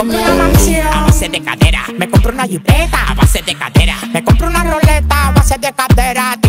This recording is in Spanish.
Me compré una mansión a base de cadera. Me compré una jipeta a base de cadera. Me compré una roleta a base de cadera.